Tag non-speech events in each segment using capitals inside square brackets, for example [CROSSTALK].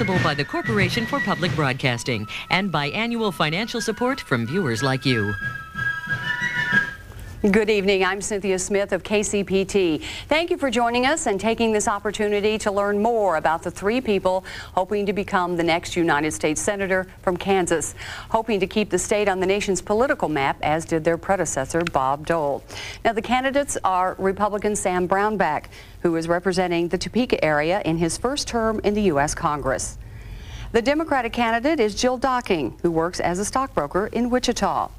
possible by the Corporation for Public Broadcasting and by annual financial support from viewers like you. Good evening. I'm Cynthia Smith of KCPT. Thank you for joining us and taking this opportunity to learn more about the three people hoping to become the next United States Senator from Kansas, hoping to keep the state on the nation's political map, as did their predecessor, Bob Dole. Now, the candidates are Republican Sam Brownback, who is representing the Topeka area in his first term in the U.S. Congress. The Democratic candidate is Jill Docking, who works as a stockbroker in Wichita.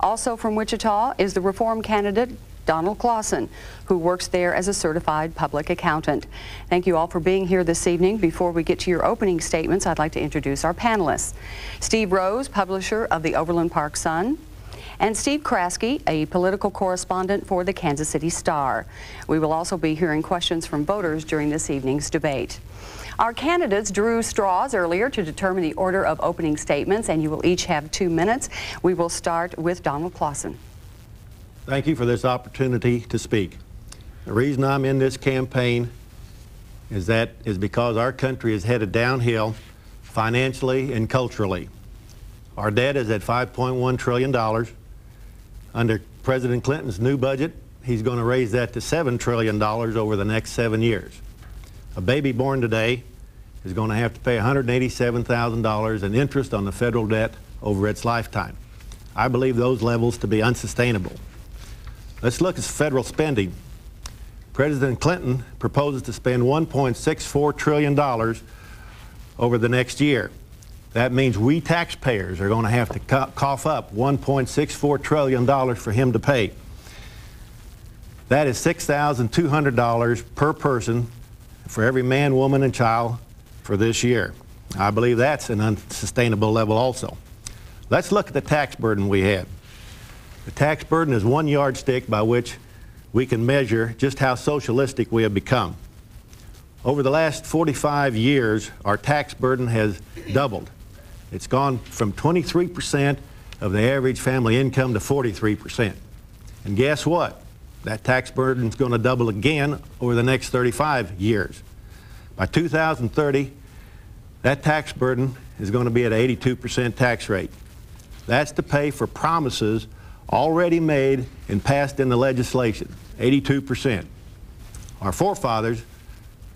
Also from Wichita is the reform candidate Donald Klassen, who works there as a certified public accountant. Thank you all for being here this evening. Before we get to your opening statements, I'd like to introduce our panelists. Steve Rose, publisher of the Overland Park Sun, and Steve Kraske, a political correspondent for the Kansas City Star. We will also be hearing questions from voters during this evening's debate. Our candidates drew straws earlier to determine the order of opening statements, and you will each have two minutes. We will start with Donald Klassen. Thank you for this opportunity to speak. The reason I'm in this campaign is that is because our country is headed downhill financially and culturally. Our debt is at $5.1 trillion. Under President Clinton's new budget, he's going to raise that to $7 trillion over the next seven years. A baby born today is going to have to pay $187,000 in interest on the federal debt over its lifetime. I believe those levels to be unsustainable. Let's look at federal spending. President Clinton proposes to spend $1.64 trillion over the next year. That means we taxpayers are going to have to cough up $1.64 trillion for him to pay. That is $6,200 per person for every man, woman, and child for this year. I believe that's an unsustainable level also. Let's look at the tax burden we have. The tax burden is one yardstick by which we can measure just how socialistic we have become. Over the last 45 years, our tax burden has doubled. It's gone from 23% of the average family income to 43%. And guess what? That tax burden is going to double again over the next 35 years. By 2030, that tax burden is going to be at 82% tax rate. That's to pay for promises already made and passed in the legislation, 82%. Our forefathers,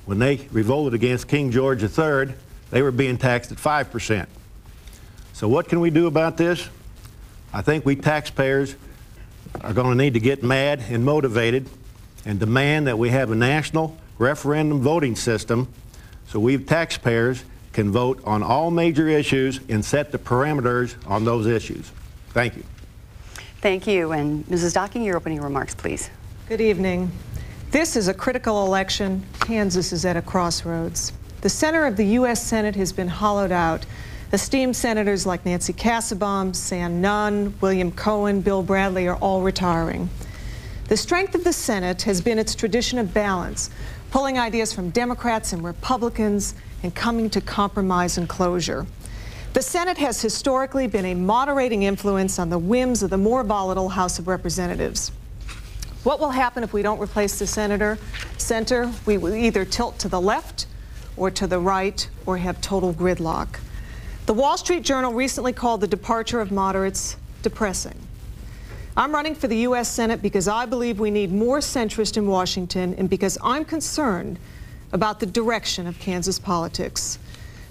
when they revolted against King George III, they were being taxed at 5%. So what can we do about this? I think we taxpayers are going to need to get mad and motivated and demand that we have a national referendum voting system so we taxpayers can vote on all major issues and set the parameters on those issues. Thank you. Thank you. And Mrs. Docking, your opening remarks, please. Good evening. This is a critical election. Kansas is at a crossroads. The center of the U.S. Senate has been hollowed out Esteemed senators like Nancy Kassebaum, Sam Nunn, William Cohen, Bill Bradley are all retiring. The strength of the Senate has been its tradition of balance, pulling ideas from Democrats and Republicans and coming to compromise and closure. The Senate has historically been a moderating influence on the whims of the more volatile House of Representatives. What will happen if we don't replace the senator, center? We will either tilt to the left or to the right or have total gridlock. The Wall Street Journal recently called the departure of moderates depressing. I'm running for the U.S. Senate because I believe we need more centrist in Washington and because I'm concerned about the direction of Kansas politics.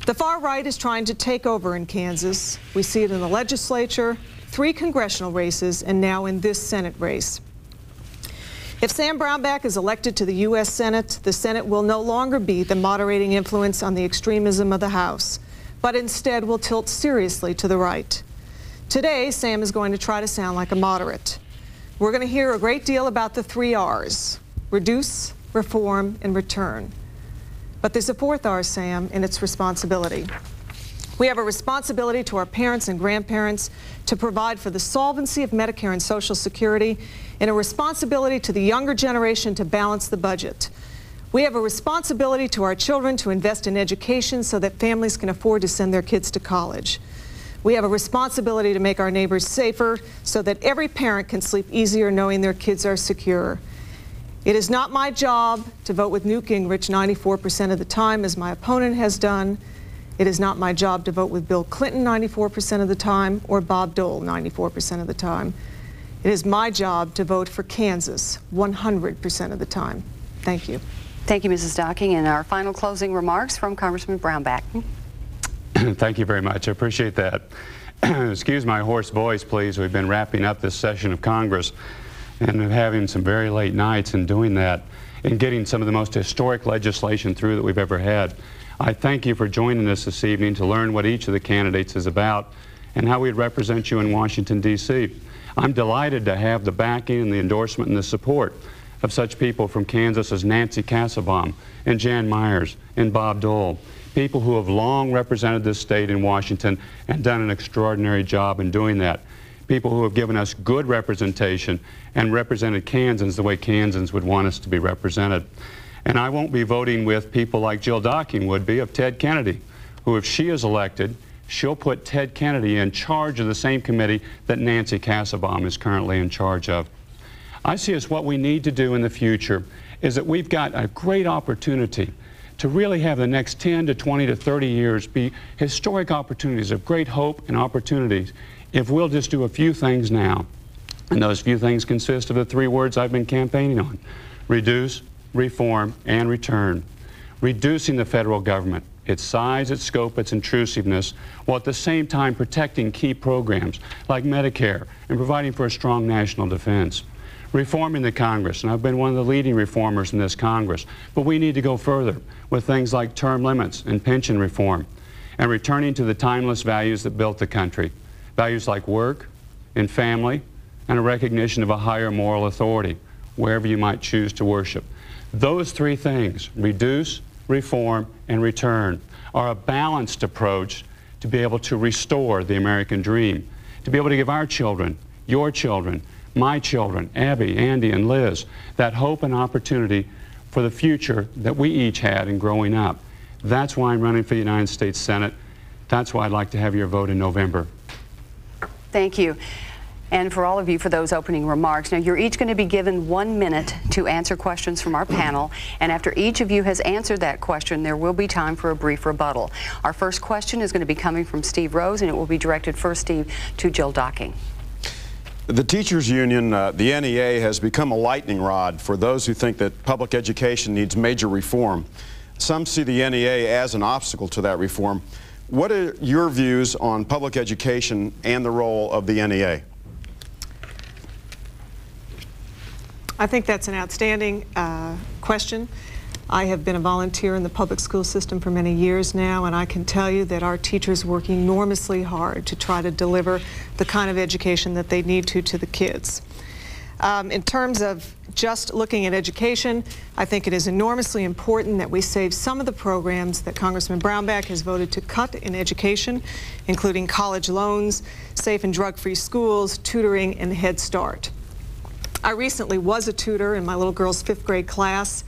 The far right is trying to take over in Kansas. We see it in the legislature, three congressional races, and now in this Senate race. If Sam Brownback is elected to the U.S. Senate, the Senate will no longer be the moderating influence on the extremism of the House but instead will tilt seriously to the right. Today, Sam is going to try to sound like a moderate. We're going to hear a great deal about the three R's reduce, reform, and return. But there's a fourth R, Sam, and it's responsibility. We have a responsibility to our parents and grandparents to provide for the solvency of Medicare and Social Security, and a responsibility to the younger generation to balance the budget. We have a responsibility to our children to invest in education so that families can afford to send their kids to college. We have a responsibility to make our neighbors safer so that every parent can sleep easier knowing their kids are secure. It is not my job to vote with Newt Gingrich 94% of the time, as my opponent has done, It is not my job to vote with Bill Clinton 94% of the time or Bob Dole 94% of the time. It is my job to vote for Kansas 100% of the time. Thank you. Thank you, Mrs. Docking. And our final closing remarks from Congressman Brownback. [CLEARS THROAT] Thank you very much. I appreciate that. [CLEARS THROAT] Excuse my hoarse voice, please. We've been wrapping up this session of Congress and having some very late nights in doing that and getting some of the most historic legislation through that we've ever had. I thank you for joining us this evening to learn what each of the candidates is about and how we'd represent you in Washington, D.C. I'm delighted to have the backing and the endorsement and the support of such people from Kansas as Nancy Kassebaum and Jan Meyers and Bob Dole, people who have long represented this state in Washington and done an extraordinary job in doing that. People who have given us good representation and represented Kansans the way Kansans would want us to be represented. And I won't be voting with people like Jill Docking would be of Ted Kennedy, who, if she is elected, she'll put Ted Kennedy in charge of the same committee that Nancy Kassebaum is currently in charge of. I see as what we need to do in the future is that we've got a great opportunity to really have the next 10 to 20 to 30 years be historic opportunities of great hope and opportunities if we'll just do a few things now. And those few things consist of the three words I've been campaigning on reduce, reform, and return. Reducing the federal government, its size, its scope, its intrusiveness, while at the same time protecting key programs like Medicare and providing for a strong national defense. Reforming the Congress, and I've been one of the leading reformers in this Congress, but we need to go further with things like term limits and pension reform, and returning to the timeless values that built the country. Values like work and family, and a recognition of a higher moral authority, wherever you might choose to worship. Those three things, reduce, reform, and return, are a balanced approach to be able to restore the American dream, to be able to give our children, your children, my children, Abby, Andy, and Liz, that hope and opportunity for the future that we each had in growing up. That's why I'm running for the United States Senate. That's why I'd like to have your vote in November. Thank you and for all of you for those opening remarks. Now, you're each going to be given one minute to answer questions from our panel, and after each of you has answered that question, there will be time for a brief rebuttal. Our first question is going to be coming from Steve Rose, and it will be directed first, Steve, to Jill Docking. The teachers union, uh, the NEA, has become a lightning rod for those who think that public education needs major reform. Some see the NEA as an obstacle to that reform. What are your views on public education and the role of the NEA? I think that's an outstanding uh, question. I have been a volunteer in the public school system for many years now, and I can tell you that our teachers work enormously hard to try to deliver the kind of education that they need to to the kids. Um, in terms of just looking at education, I think it is enormously important that we save some of the programs that Congressman Brownback has voted to cut in education, including college loans, safe and drug-free schools, tutoring, and Head Start. I recently was a tutor in my little girl's fifth grade class,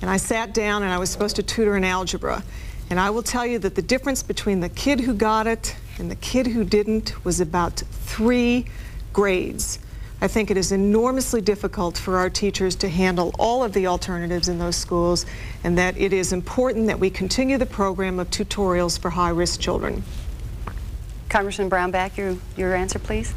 and I sat down and I was supposed to tutor in algebra. And I will tell you that the difference between the kid who got it and the kid who didn't was about three grades. I think it is enormously difficult for our teachers to handle all of the alternatives in those schools, and that it is important that we continue the program of tutorials for high-risk children. Congressman Brownback, your, your answer, please.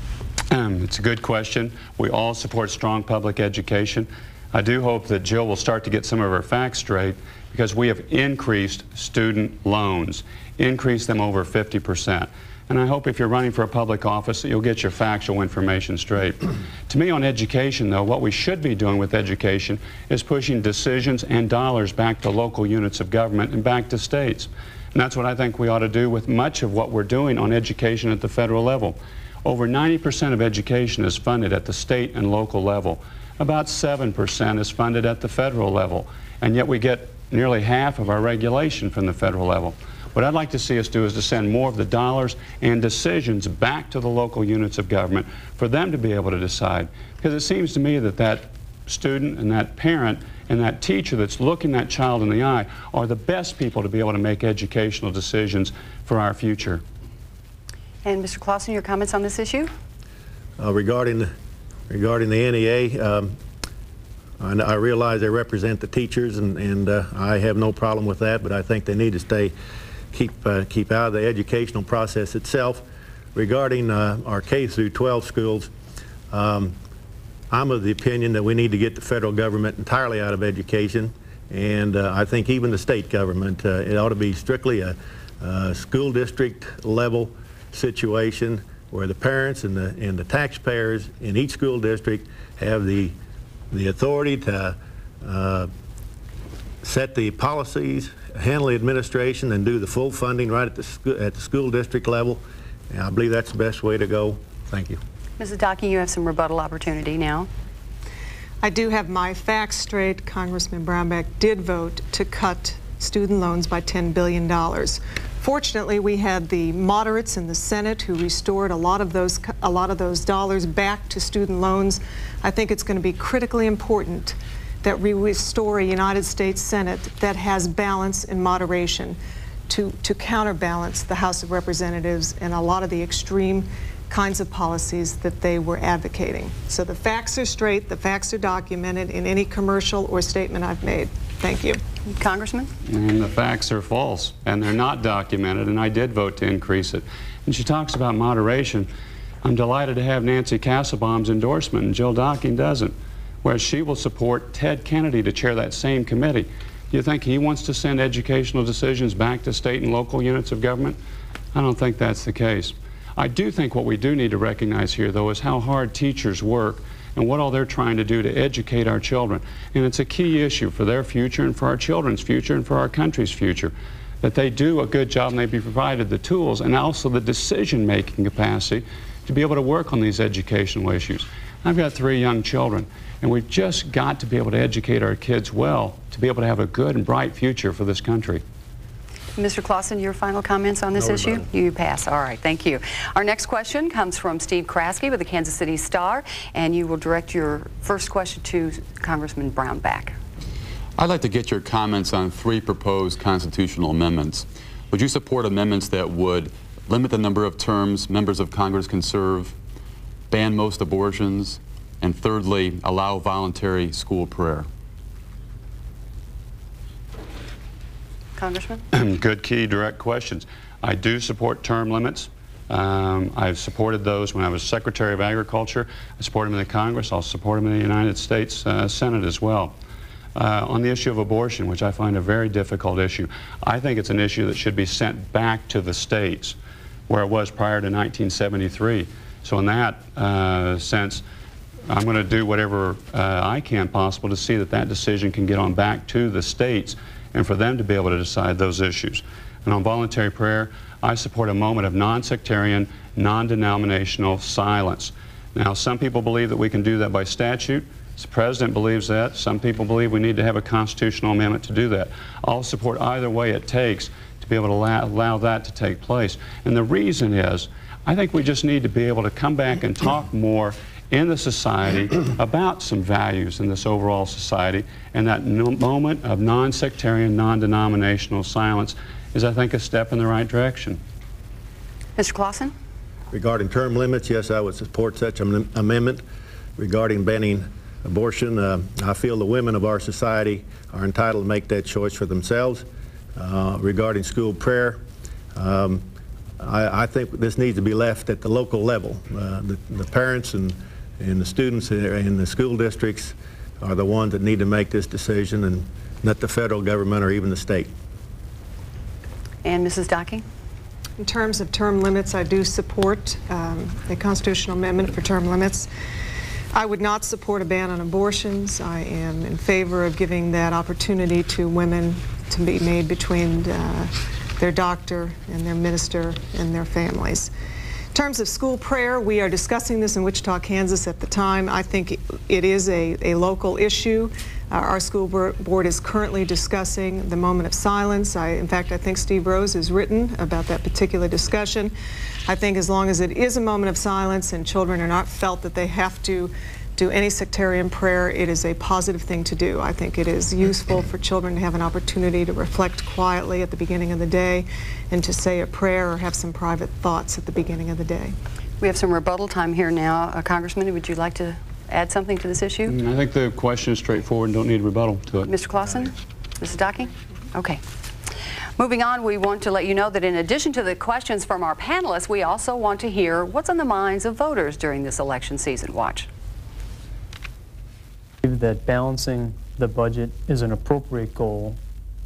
Um, it's a good question. We all support strong public education. I do hope that Jill will start to get some of her facts straight because we have increased student loans, increased them over 50 percent. And I hope if you're running for a public office that you'll get your factual information straight. [CLEARS THROAT] to me on education, though, what we should be doing with education is pushing decisions and dollars back to local units of government and back to states. And that's what I think we ought to do with much of what we're doing on education at the federal level. Over 90% of education is funded at the state and local level. About 7% is funded at the federal level. And yet we get nearly half of our regulation from the federal level. What I'd like to see us do is to send more of the dollars and decisions back to the local units of government for them to be able to decide. Because it seems to me that that student and that parent and that teacher that's looking that child in the eye are the best people to be able to make educational decisions for our future. And Mr. Klassen, your comments on this issue? Uh, regarding, regarding the NEA, um, I, I, realize they represent the teachers, and, and uh, I have no problem with that, but I think they need to stay keep, uh, keep out of the educational process itself. Regarding uh, our K through 12 schools, um, I'm of the opinion that we need to get the federal government entirely out of education, and uh, I think even the state government, uh, it ought to be strictly a, a school district level situation where the parents and the, and the taxpayers in each school district have the, the authority to uh, set the policies, handle the administration, and do the full funding right at the, scho- at the school district level. And I believe that's the best way to go. Thank you. Mrs. Docking, you have some rebuttal opportunity now. I do have my facts straight. Congressman Brownback did vote to cut student loans by $10 billion. Fortunately, we had the moderates in the Senate who restored a lot of those a lot of those dollars back to student loans. I think it's going to be critically important that we restore a United States Senate that has balance and moderation to, to counterbalance the House of Representatives and a lot of the extreme kinds of policies that they were advocating. So the facts are straight, the facts are documented in any commercial or statement I've made. Thank you. Congressman? And the facts are false, and they're not documented, and I did vote to increase it. And she talks about moderation. I'm delighted to have Nancy Kassebaum's endorsement, and Jill Docking doesn't, whereas she will support Ted Kennedy to chair that same committee. Do you think he wants to send educational decisions back to state and local units of government? I don't think that's the case. I do think what we do need to recognize here, though, is how hard teachers work and what all they're trying to do to educate our children. And it's a key issue for their future and for our children's future and for our country's future. That they do a good job and they be provided the tools and also the decision making capacity to be able to work on these educational issues. I've got three young children, and we've just got to be able to educate our kids well to be able to have a good and bright future for this country. Mr. Klassen, your final comments on this No issue? rebuttal. You pass. All right, thank you. Our next question comes from Steve Kraske with the Kansas City Star, and you will direct your first question to Congressman Brownback. I'd like to get your comments on three proposed constitutional amendments. Would you support amendments that would limit the number of terms members of Congress can serve, ban most abortions, and thirdly, allow voluntary school prayer? Congressman? [CLEARS THROAT] Good key direct questions. I do support term limits. Um, I've supported those when I was Secretary of Agriculture. I support them in the Congress. I'll support them in the United States uh, Senate as well. Uh, on the issue of abortion, which I find a very difficult issue, I think it's an issue that should be sent back to the states where it was prior to 1973. So in that uh, sense, I'm going to do whatever uh, I can possible to see that that decision can get on back to the states and for them to be able to decide those issues. And on voluntary prayer, I support a moment of non-sectarian, non-denominational silence. Now, some people believe that we can do that by statute. The president believes that. Some people believe we need to have a constitutional amendment to do that. I'll support either way it takes to be able to allow, allow that to take place. And the reason is, I think we just need to be able to come back and talk more in the society about some values in this overall society. And that no moment of non sectarian, non denominational silence is, I think, a step in the right direction. Mr. Klassen? Regarding term limits, yes, I would support such an amendment. Regarding banning abortion, uh, I feel the women of our society are entitled to make that choice for themselves. Uh, regarding school prayer, um, I, I think this needs to be left at the local level. Uh, the, the parents and, and the students in the school districts are the ones that need to make this decision and not the federal government or even the state. And Mrs. Docking? In terms of term limits, I do support um, a constitutional amendment for term limits. I would not support a ban on abortions. I am in favor of giving that opportunity to women to be made between uh, their doctor and their minister and their families. In terms of school prayer, we are discussing this in Wichita, Kansas at the time. I think it is a, a local issue. Uh, our school board is currently discussing the moment of silence. I, in fact, I think Steve Rose has written about that particular discussion. I think as long as it is a moment of silence and children are not felt that they have to do any sectarian prayer, it is a positive thing to do. I think it is useful for children to have an opportunity to reflect quietly at the beginning of the day and to say a prayer or have some private thoughts at the beginning of the day. We have some rebuttal time here now. Uh, Congressman, would you like to add something to this issue? I think the question is straightforward and don't need rebuttal to it. Mr. Klassen? Mrs. Docking? Okay. Moving on, we want to let you know that in addition to the questions from our panelists, we also want to hear what's on the minds of voters during this election season. Watch. That balancing the budget is an appropriate goal,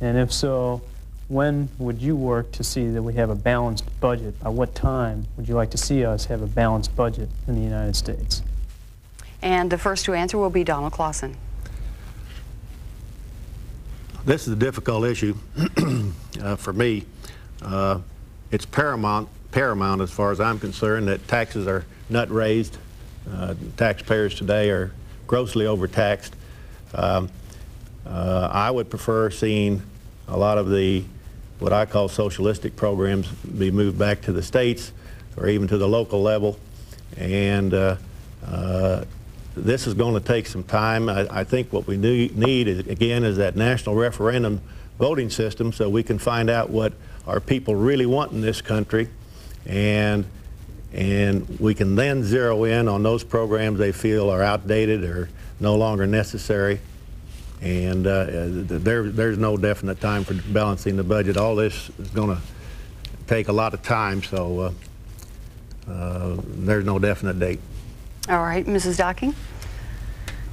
and if so, when would you work to see that we have a balanced budget? By what time would you like to see us have a balanced budget in the United States? And the first to answer will be Donald Klassen. This is a difficult issue [CLEARS THROAT] uh, for me. Uh, it's paramount, paramount as far as I'm concerned that taxes are not raised. Uh, taxpayers today are grossly overtaxed. Um, uh, I would prefer seeing a lot of the what I call socialistic programs be moved back to the states or even to the local level. And uh, uh, this is going to take some time. I, I think what we need, is, again, is that national referendum voting system so we can find out what our people really want in this country and and we can then zero in on those programs they feel are outdated or no longer necessary and uh, there, there's no definite time for balancing the budget. All this is going to take a lot of time, so uh, uh, there's no definite date. All right, Mrs. Docking?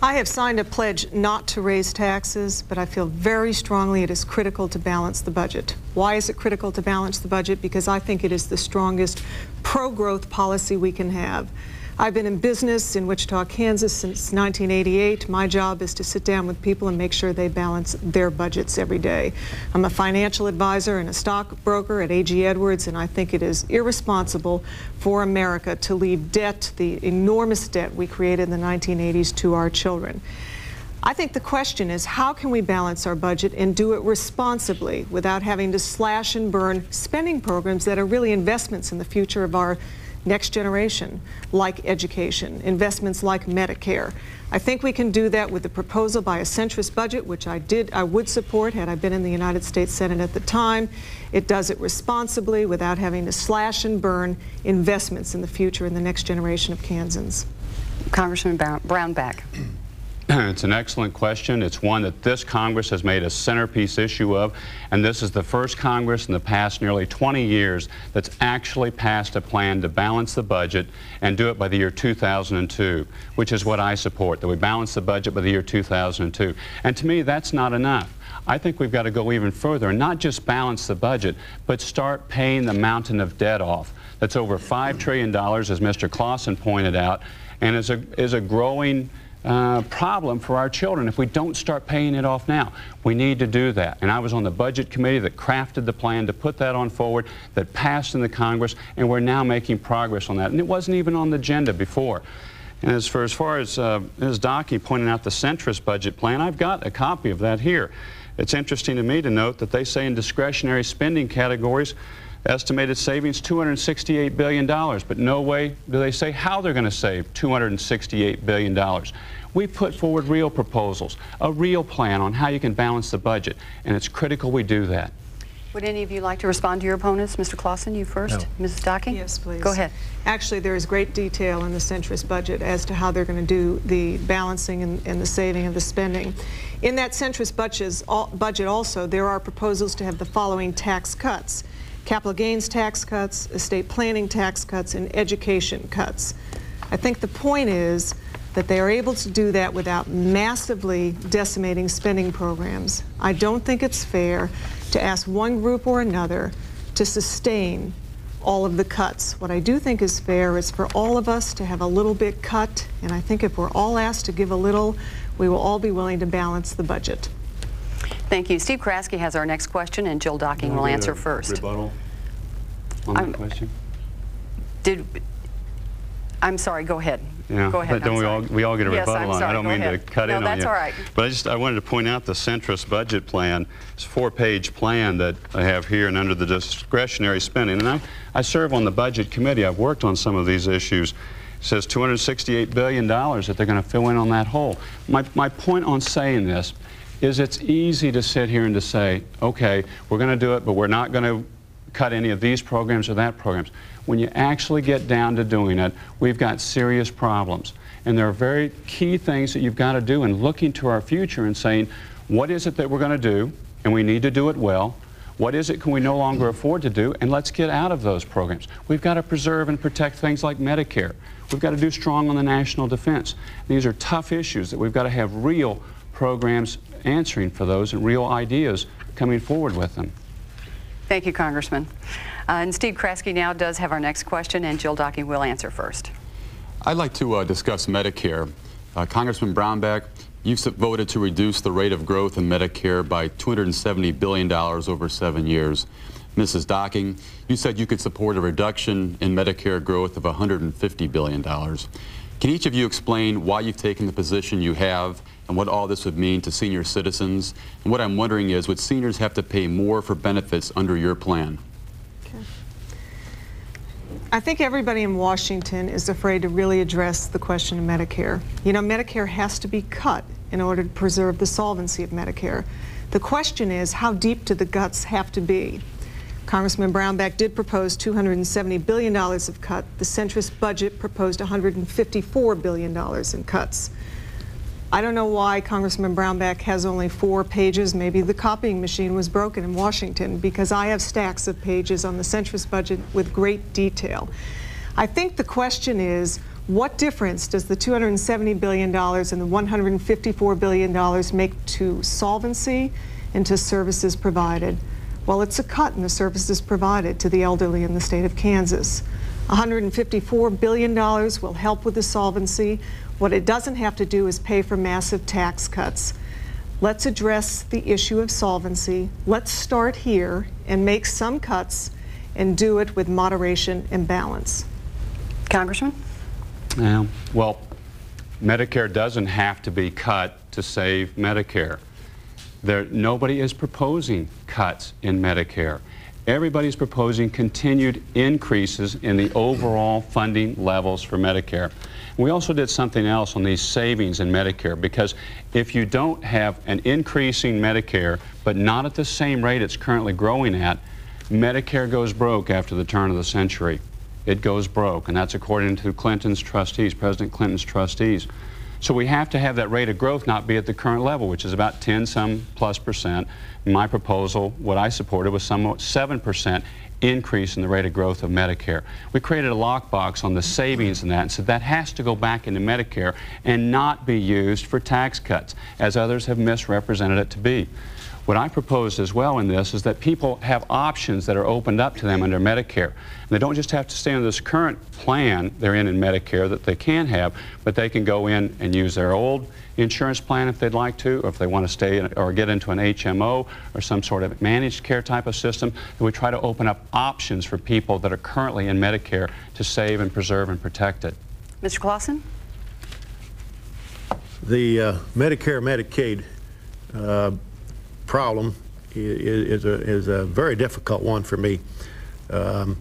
I have signed a pledge not to raise taxes, but I feel very strongly it is critical to balance the budget. Why is it critical to balance the budget? Because I think it is the strongest pro-growth policy we can have. I've been in business in Wichita, Kansas since 1988. My job is to sit down with people and make sure they balance their budgets every day. I'm a financial advisor and a stockbroker at AG Edwards, and I think it is irresponsible for America to leave debt, the enormous debt we created in the 1980s, to our children. I think the question is how can we balance our budget and do it responsibly without having to slash and burn spending programs that are really investments in the future of our next generation, like education, investments like Medicare. I think we can do that with the proposal by a centrist budget, which I did, I would support had I been in the United States Senate at the time. It does it responsibly without having to slash and burn investments in the future in the next generation of Kansans. Congressman Brownback. [CLEARS THROAT] It's an excellent question. It's one that this Congress has made a centerpiece issue of, and this is the first Congress in the past nearly 20 years that's actually passed a plan to balance the budget and do it by the year 2002, which is what I support, that we balance the budget by the year 2002. And to me, that's not enough. I think we've got to go even further and not just balance the budget, but start paying the mountain of debt off. That's over $5 trillion, as Mr. Klassen pointed out, and is a, is a growing uh, problem for our children if we don't start paying it off now. We need to do that. And I was on the budget committee that crafted the plan to put that on forward, that passed in the Congress, and we're now making progress on that. And it wasn't even on the agenda before. And as far as, far as uh, Ms. Docking pointing out the centrist budget plan, I've got a copy of that here. It's interesting to me to note that they say in discretionary spending categories, Estimated savings $268 billion, but no way do they say how they're going to save $268 billion. We put forward real proposals, a real plan on how you can balance the budget, and it's critical we do that. Would any of you like to respond to your opponents? Mr. Klassen, you first. No. Mrs. Docking? Yes, please. Go ahead. Actually, there is great detail in the centrist budget as to how they're going to do the balancing and, and the saving of the spending. In that centrist budget also, there are proposals to have the following tax cuts capital gains tax cuts, estate planning tax cuts, and education cuts. I think the point is that they are able to do that without massively decimating spending programs. I don't think it's fair to ask one group or another to sustain all of the cuts. What I do think is fair is for all of us to have a little bit cut, and I think if we're all asked to give a little, we will all be willing to balance the budget. Thank you. Steve Kraske has our next question, and Jill Docking will answer first. Rebuttal on the question? Did I'm sorry. Go ahead. Yeah, go ahead. But don't we all we all get a yes, rebuttal on? I don't go mean ahead. to cut no, in on you. that's all right. But I just I wanted to point out the centrist budget plan. It's a four-page plan that I have here, and under the discretionary spending. And I I serve on the budget committee. I've worked on some of these issues. It says $268 billion that they're going to fill in on that hole. My, my point on saying this is it's easy to sit here and to say, okay, we're going to do it, but we're not going to cut any of these programs or that programs. When you actually get down to doing it, we've got serious problems. And there are very key things that you've got to do in looking to our future and saying, what is it that we're going to do? And we need to do it well. What is it can we no longer afford to do? And let's get out of those programs. We've got to preserve and protect things like Medicare. We've got to do strong on the national defense. These are tough issues that we've got to have real programs answering for those and real ideas coming forward with them. Thank you, Congressman. Uh, and Steve Kraske now does have our next question, and Jill Docking will answer first. I'd like to uh, discuss Medicare. Uh, Congressman Brownback, you've voted to reduce the rate of growth in Medicare by $270 billion over seven years. Mrs. Docking, you said you could support a reduction in Medicare growth of $150 billion. Can each of you explain why you've taken the position you have and what all this would mean to senior citizens? And what I'm wondering is, would seniors have to pay more for benefits under your plan? I think everybody in Washington is afraid to really address the question of Medicare. You know, Medicare has to be cut in order to preserve the solvency of Medicare. The question is, how deep do the guts have to be? Congressman Brownback did propose $270 billion of cut. The centrist budget proposed $154 billion in cuts. I don't know why Congressman Brownback has only four pages. Maybe the copying machine was broken in Washington because I have stacks of pages on the centrist budget with great detail. I think the question is, what difference does the $270 billion and the $154 billion make to solvency and to services provided? Well, it's a cut in the services provided to the elderly in the state of Kansas. $154 billion will help with the solvency. What it doesn't have to do is pay for massive tax cuts. Let's address the issue of solvency. Let's start here and make some cuts and do it with moderation and balance. Congressman? Yeah, well, Medicare doesn't have to be cut to save Medicare. There, nobody is proposing cuts in Medicare. Everybody's proposing continued increases in the overall funding levels for Medicare. We also did something else on these savings in Medicare because if you don't have an increasing Medicare, but not at the same rate it's currently growing at, Medicare goes broke after the turn of the century. It goes broke, and that's according to Clinton's trustees, President Clinton's trustees. So we have to have that rate of growth not be at the current level, which is about 10 some plus percent. My proposal, what I supported, was somewhat 7 percent increase in the rate of growth of Medicare. We created a lockbox on the savings in that and said that has to go back into Medicare and not be used for tax cuts, as others have misrepresented it to be. What I proposed as well in this is that people have options that are opened up to them under Medicare. And they don't just have to stay on this current plan they're in in Medicare that they can have, but they can go in and use their old insurance plan if they'd like to, or if they want to stay in, or get into an HMO or some sort of managed care type of system. And we try to open up options for people that are currently in Medicare to save and preserve and protect it. Mr. Klassen? The uh, Medicare Medicaid uh, problem is, is, a, is a very difficult one for me. Um,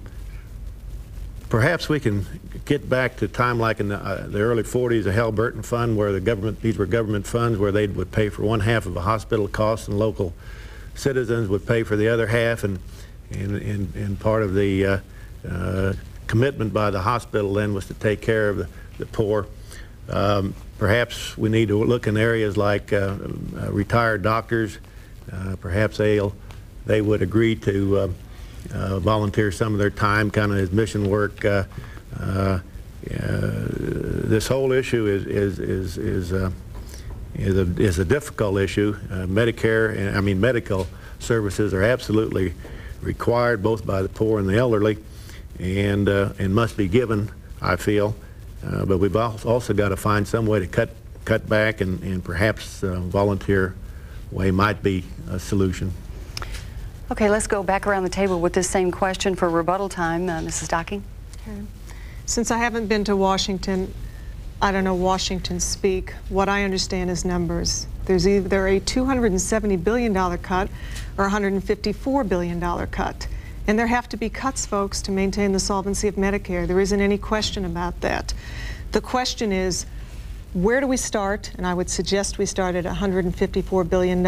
perhaps we can get back to time like in the, uh, the, early 40s, the Hill-Burton Fund, where the government, these were government funds where they would pay for one half of a hospital cost and local citizens would pay for the other half and, and, and, and part of the uh, uh, commitment by the hospital then was to take care of the, the poor. Um, perhaps we need to look in areas like uh, uh, retired doctors, uh, perhaps they'll, they would agree to uh, uh, volunteer some of their time, kind of as mission work. Uh, uh, uh, this whole issue is is is is, is a is a difficult issue. Medicare, and I mean medical services are absolutely required both by the poor and the elderly, and and must be given. I feel, but we've also got to find some way to cut cut back and, and perhaps volunteer way might be a solution. Okay, let's go back around the table with this same question for rebuttal time. Uh, Mrs. Docking? Okay. Since I haven't been to Washington, I don't know Washington speak. What I understand is numbers. There's either a $270 billion cut or $154 billion cut. And there have to be cuts, folks, to maintain the solvency of Medicare. There isn't any question about that. The question is, where do we start? And I would suggest we start at $154 billion.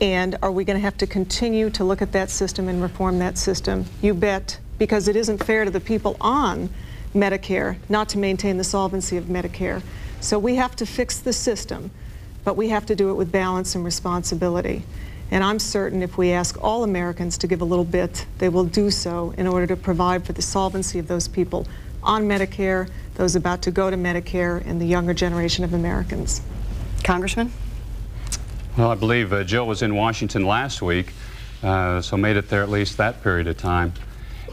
And are we going to have to continue to look at that system and reform that system? You bet, because it isn't fair to the people on Medicare not to maintain the solvency of Medicare. So we have to fix the system, but we have to do it with balance and responsibility. And I'm certain if we ask all Americans to give a little bit, they will do so in order to provide for the solvency of those people on Medicare, those about to go to Medicare, and the younger generation of Americans. Congressman? Well, I believe uh, Jill was in Washington last week, uh, so made it there at least that period of time.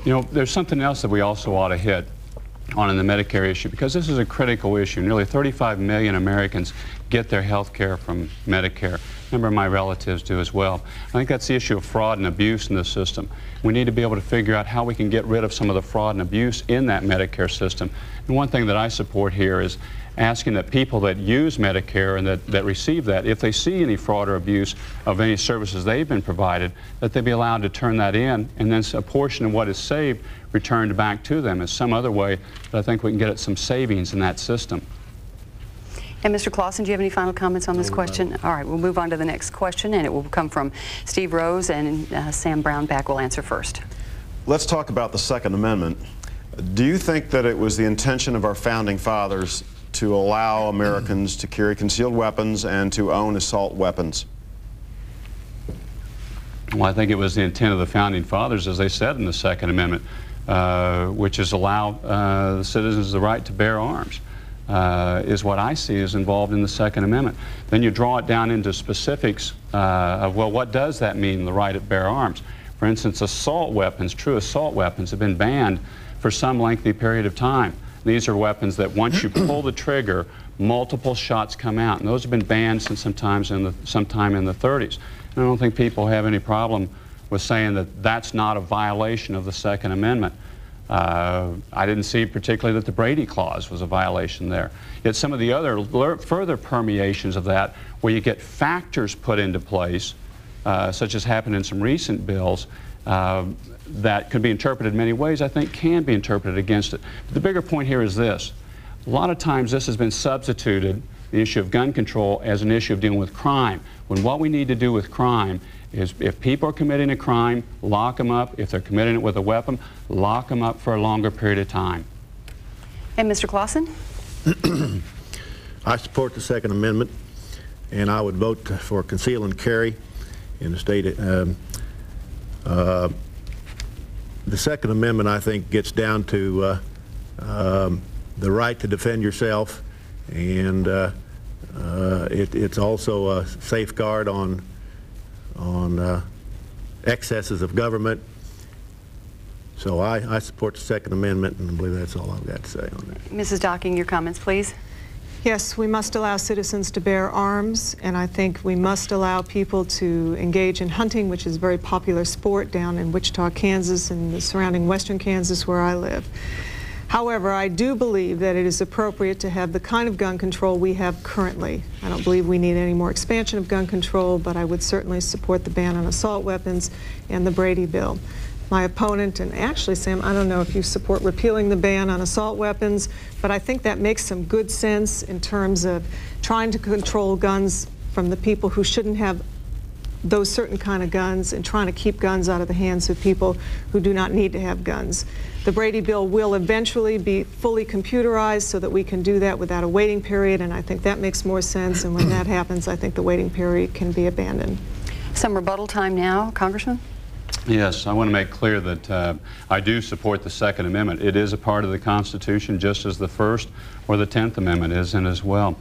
You know, there's something else that we also ought to hit on in the Medicare issue because this is a critical issue. Nearly 35 million Americans get their health care from Medicare. A number of my relatives do as well. I think that's the issue of fraud and abuse in the system. We need to be able to figure out how we can get rid of some of the fraud and abuse in that Medicare system. And one thing that I support here is asking that people that use Medicare and that, that receive that, if they see any fraud or abuse of any services they've been provided, that they be allowed to turn that in and then a portion of what is saved returned back to them as some other way that I think we can get at some savings in that system. And Mr. Klassen, do you have any final comments on this question? All right, we'll move on to the next question, and it will come from Steve Rose, and uh, Sam Brownback will answer first. Let's talk about the Second Amendment. Do you think that it was the intention of our founding fathers to allow Americans to carry concealed weapons and to own assault weapons? Well, I think it was the intent of the founding fathers, as they said in the Second Amendment, uh, which is allow uh, citizens the right to bear arms. Uh, is what I see is involved in the Second Amendment. Then you draw it down into specifics uh, of, well, what does that mean, the right to bear arms? For instance, assault weapons, true assault weapons, have been banned for some lengthy period of time. These are weapons that once you pull the trigger, multiple shots come out. And those have been banned since sometimes in the, sometime in the 30s. And I don't think people have any problem with saying that that's not a violation of the Second Amendment. Uh, I didn't see particularly that the Brady Clause was a violation there. Yet some of the other further permeations of that, where you get factors put into place, uh, such as happened in some recent bills, uh, that could be interpreted many ways, I think can be interpreted against it. But the bigger point here is this. A lot of times this has been substituted, the issue of gun control, as an issue of dealing with crime, when what we need to do with crime is if people are committing a crime, lock them up. If they're committing it with a weapon, lock them up for a longer period of time. And Mr. Klassen? [CLEARS THROAT] I support the Second Amendment, and I would vote for conceal and carry in the state. Um, uh, the Second Amendment, I think, gets down to uh, um, the right to defend yourself, and uh, uh it, it's also a safeguard on on uh, excesses of government. So I, I support the Second Amendment, and I believe that's all I've got to say on that. Mrs. Docking, your comments, please. Yes, we must allow citizens to bear arms, and I think we must allow people to engage in hunting, which is a very popular sport down in Wichita, Kansas, and the surrounding western Kansas where I live. However, I do believe that it is appropriate to have the kind of gun control we have currently. I don't believe we need any more expansion of gun control, but I would certainly support the ban on assault weapons and the Brady bill. My opponent, and actually, Sam, I don't know if you support repealing the ban on assault weapons, but I think that makes some good sense in terms of trying to control guns from the people who shouldn't have those certain kind of guns and trying to keep guns out of the hands of people who do not need to have guns. The Brady bill will eventually be fully computerized so that we can do that without a waiting period, and I think that makes more sense. And when that happens, I think the waiting period can be abandoned. Some rebuttal time now, Congressman. Yes, I want to make clear that uh, I do support the Second Amendment. It is a part of the Constitution, just as the First or the Tenth Amendment is in as well.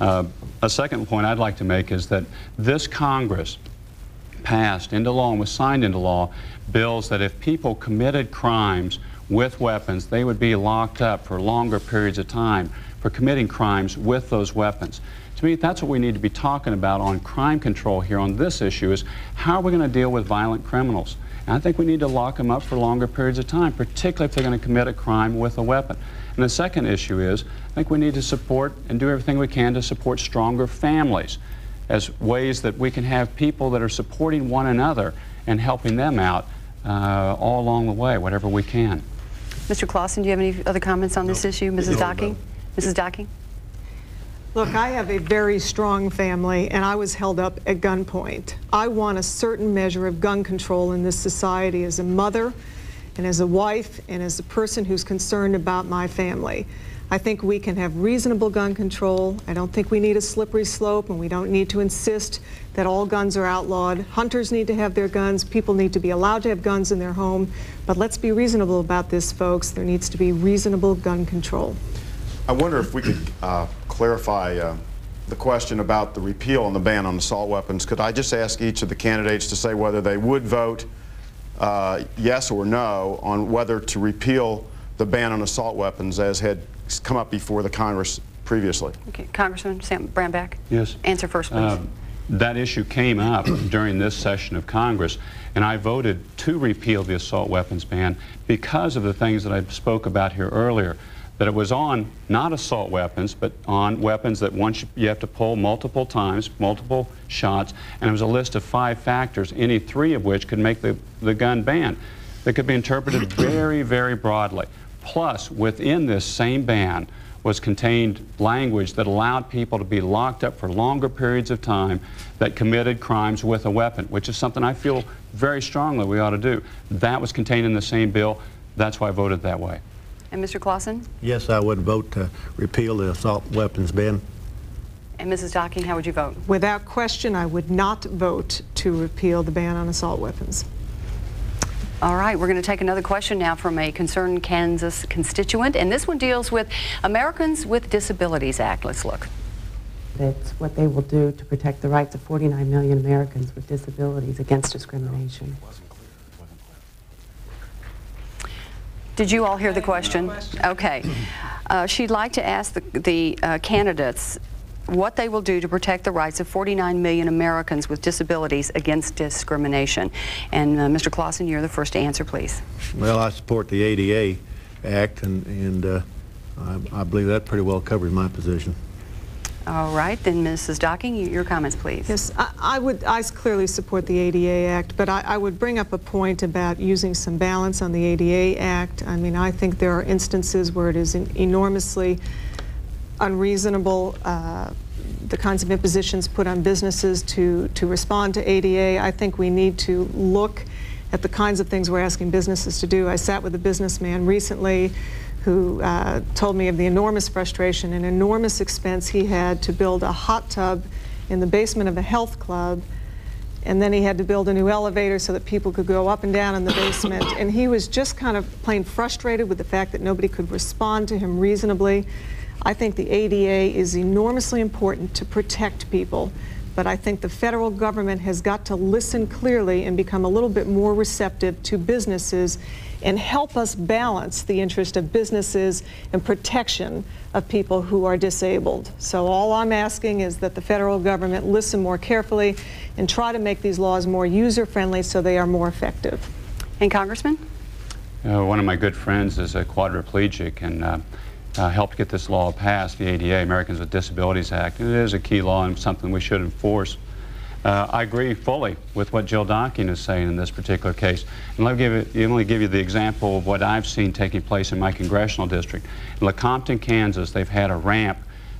Uh, a second point I'd like to make is that this Congress passed into law and was signed into law bills that if people committed crimes with weapons, they would be locked up for longer periods of time for committing crimes with those weapons. To me, that's what we need to be talking about on crime control here on this issue is how are we going to deal with violent criminals? And I think we need to lock them up for longer periods of time, particularly if they're going to commit a crime with a weapon. And the second issue is I think we need to support and do everything we can to support stronger families as ways that we can have people that are supporting one another and helping them out uh, all along the way, whatever we can. Mr. Klassen, do you have any other comments on this no. issue? Mrs. No, Docking? No. Mrs. Docking? Look, I have a very strong family, and I was held up at gunpoint. I want a certain measure of gun control in this society as a mother, and as a wife, and as a person who's concerned about my family. I think we can have reasonable gun control. I don't think we need a slippery slope, and we don't need to insist that all guns are outlawed. Hunters need to have their guns. People need to be allowed to have guns in their home. But let's be reasonable about this, folks. There needs to be reasonable gun control. I wonder if we could uh, clarify uh, the question about the repeal and the ban on assault weapons. Could I just ask each of the candidates to say whether they would vote uh, yes or no on whether to repeal the ban on assault weapons as had come up before the Congress previously? Okay, Congressman Sam Brownback? Yes. Answer first, please. Uh, that issue came up [CLEARS THROAT] during this session of Congress, and I voted to repeal the assault weapons ban because of the things that I spoke about here earlier. That it was on not assault weapons, but on weapons that once you have to pull multiple times, multiple shots, and it was a list of five factors, any three of which could make the, the gun ban. That could be interpreted very, very broadly. Plus, within this same ban, was contained language that allowed people to be locked up for longer periods of time that committed crimes with a weapon, which is something I feel very strongly we ought to do. That was contained in the same bill. That's why I voted that way. And Mr. Klassen? Yes, I would vote to repeal the assault weapons ban. And Mrs. Docking, how would you vote? Without question, I would not vote to repeal the ban on assault weapons. All right, we're going to take another question now from a concerned Kansas constituent, and this one deals with Americans with Disabilities Act. Let's look. It's what they will do to protect the rights of 49 million Americans with disabilities against discrimination. Did you all hear the question? Okay. Uh, she'd like to ask the, the uh, candidates what they will do to protect the rights of 49 million Americans with disabilities against discrimination. And uh, Mr. Klassen, you're the first to answer, please. Well, I support the ADA Act, and, and uh, I, I, believe that pretty well covers my position. All right, then Mrs. Docking, your comments, please. Yes, I, I would. I clearly support the ADA Act, but I, I, would bring up a point about using some balance on the ADA Act. I mean, I think there are instances where it is enormously unreasonable, uh, the kinds of impositions put on businesses to, to respond to ADA. I think we need to look at the kinds of things we're asking businesses to do. I sat with a businessman recently who uh, told me of the enormous frustration and enormous expense he had to build a hot tub in the basement of a health club and then he had to build a new elevator so that people could go up and down in the basement. And he was just kind of plain frustrated with the fact that nobody could respond to him reasonably. I think the ADA is enormously important to protect people, but I think the federal government has got to listen clearly and become a little bit more receptive to businesses and help us balance the interest of businesses and protection of people who are disabled. So all I'm asking is that the federal government listen more carefully and try to make these laws more user-friendly so they are more effective. And Congressman? Uh, one of my good friends is a quadriplegic, and uh, uh, helped get this law passed, the ADA, Americans with Disabilities Act. And it is a key law and something we should enforce. Uh, I agree fully with what Jill Docking is saying in this particular case. And let me give you, let me give you the example of what I've seen taking place in my congressional district. In Lecompton, Kansas, they've had a ramp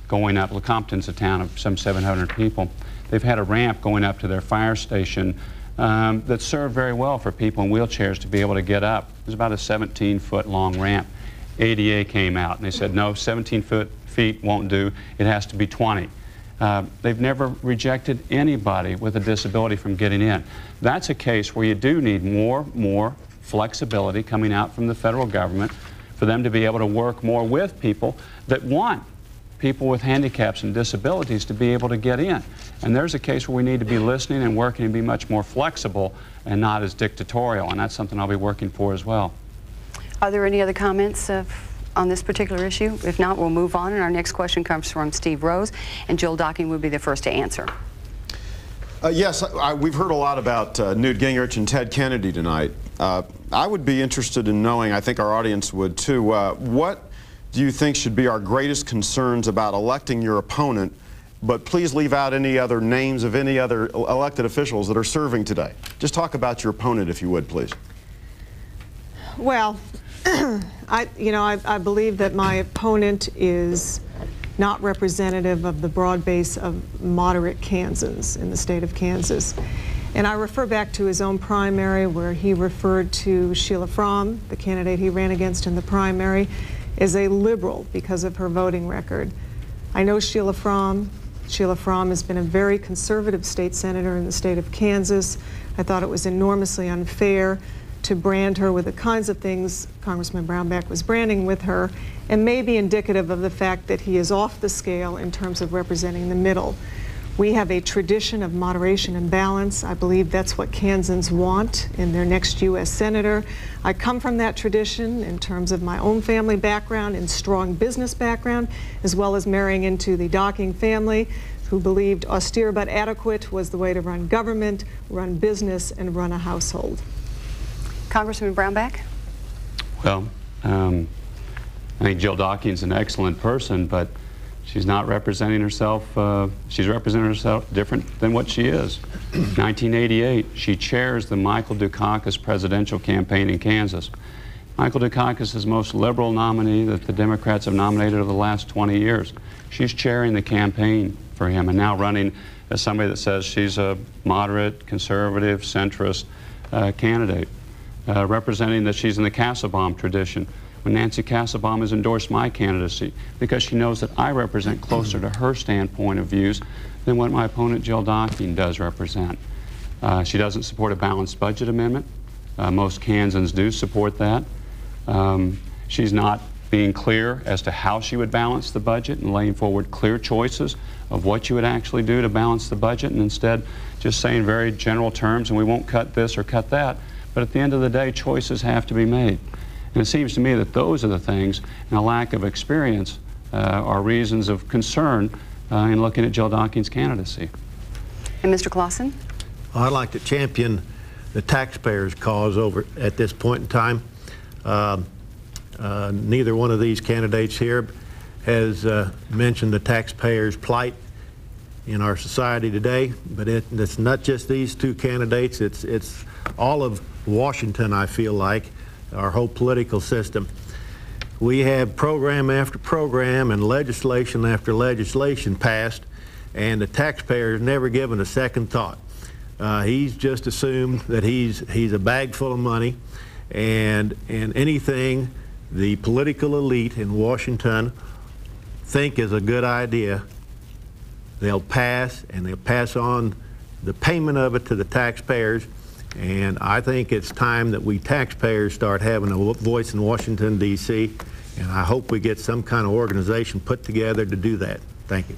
going up. Lecompton's a town of some 700 people. They've had a ramp going up to their fire station um, that served very well for people in wheelchairs to be able to get up. It was about a 17-foot long ramp. ADA came out and they said, no, 17 foot feet won't do. It has to be 20. Uh, they've never rejected anybody with a disability from getting in. That's a case where you do need more, more flexibility coming out from the federal government for them to be able to work more with people that want people with handicaps and disabilities to be able to get in. And there's a case where we need to be listening and working and be much more flexible and not as dictatorial. And that's something I'll be working for as well. Are there any other comments of, on this particular issue? If not, we'll move on. And our next question comes from Steve Rose, and Jill Docking will be the first to answer. Uh, yes, I, we've heard a lot about uh, Newt Gingrich and Ted Kennedy tonight. Uh, I would be interested in knowing, I think our audience would too, uh, what do you think should be our greatest concerns about electing your opponent, but please leave out any other names of any other elected officials that are serving today. Just talk about your opponent, if you would, please. Well, [CLEARS THROAT] I, you know, I, I, believe that my opponent is not representative of the broad base of moderate Kansans in the state of Kansas. And I refer back to his own primary where he referred to Sheila Frahm, the candidate he ran against in the primary, is a liberal because of her voting record. I know Sheila Frahm. Sheila Frahm has been a very conservative state senator in the state of Kansas. I thought it was enormously unfair to brand her with the kinds of things Congressman Brownback was branding with her, and may be indicative of the fact that he is off the scale in terms of representing the middle. We have a tradition of moderation and balance. I believe that's what Kansans want in their next U.S. Senator. I come from that tradition in terms of my own family background and strong business background, as well as marrying into the Docking family, who believed austere but adequate was the way to run government, run business, and run a household. Congressman Brownback? Well, um, I think Jill Docking's an excellent person, but she's not representing herself. Uh, she's representing herself different than what she is. [CLEARS THROAT] 1988, she chairs the Michael Dukakis presidential campaign in Kansas. Michael Dukakis is the most liberal nominee that the Democrats have nominated over the last 20 years. She's chairing the campaign for him and now running as somebody that says she's a moderate, conservative, centrist uh, candidate uh, representing that she's in the Kassebaum tradition. When Nancy Kassebaum has endorsed my candidacy because she knows that I represent closer to her standpoint of views than what my opponent Jill Docking does represent. Uh, she doesn't support a balanced budget amendment. Uh, most Kansans do support that. Um, she's not being clear as to how she would balance the budget and laying forward clear choices of what you would actually do to balance the budget and instead just saying very general terms and we won't cut this or cut that but at the end of the day, choices have to be made. And it seems to me that those are the things, and a lack of experience, uh, are reasons of concern uh, in looking at Jill Docking's candidacy. And Mr. Klassen? I'd like to champion the taxpayers' cause over at this point in time. Uh, uh, neither one of these candidates here has uh, mentioned the taxpayers' plight in our society today, but it, it's not just these two candidates, it's, it's all of Washington, I feel like, our whole political system. We have program after program and legislation after legislation passed, and the taxpayer is never given a second thought. Uh, he's just assumed that he's he's a bag full of money, and and anything the political elite in Washington think is a good idea, they'll pass, and they'll pass on the payment of it to the taxpayers and I think it's time that we taxpayers start having a voice in Washington, D.C., and I hope we get some kind of organization put together to do that. Thank you.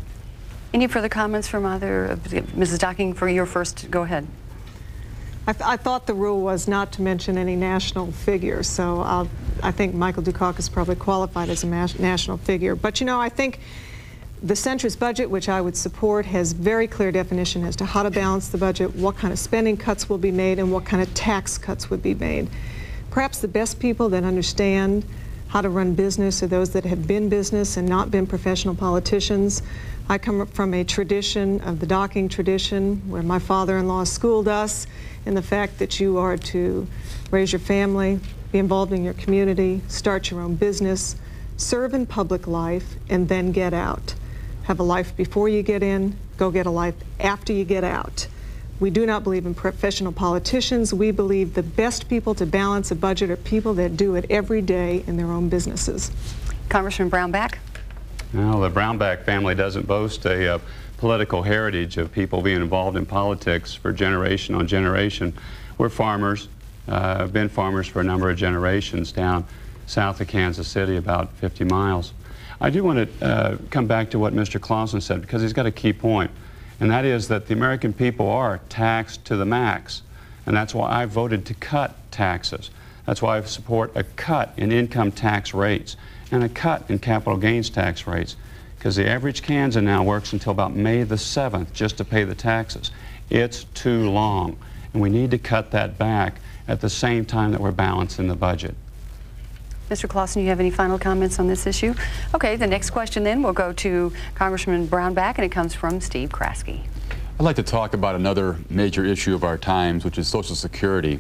Any further comments from either Mrs. Docking for your first? Go ahead. I, th I, thought the rule was not to mention any national figures, so I'll, i think Michael Dukakis probably qualified as a national figure. But you know, I think the centrist budget, which I would support, has very clear definition as to how to balance the budget, what kind of spending cuts will be made, and what kind of tax cuts would be made. Perhaps the best people that understand how to run business are those that have been business and not been professional politicians. I come from a tradition of the docking tradition where my father-in-law schooled us in the fact that you are to raise your family, be involved in your community, start your own business, serve in public life, and then get out have a life before you get in, go get a life after you get out. We do not believe in professional politicians. We believe the best people to balance a budget are people that do it every day in their own businesses. Congressman Brownback? Well, the Brownback family doesn't boast a uh, political heritage of people being involved in politics for generation on generation. We're farmers, uh, been farmers for a number of generations down south of Kansas City, about 50 miles. I do want to uh, come back to what Mr. Klassen said because he's got a key point, and that is that the American people are taxed to the max, and that's why I voted to cut taxes. That's why I support a cut in income tax rates and a cut in capital gains tax rates because the average Kansan now works until about May the 7th just to pay the taxes. It's too long, and we need to cut that back at the same time that we're balancing the budget. Mr. Klassen, you have any final comments on this issue? Okay, the next question then will go to Congressman Brownback, and it comes from Steve Kraske. I'd like to talk about another major issue of our times, which is Social Security.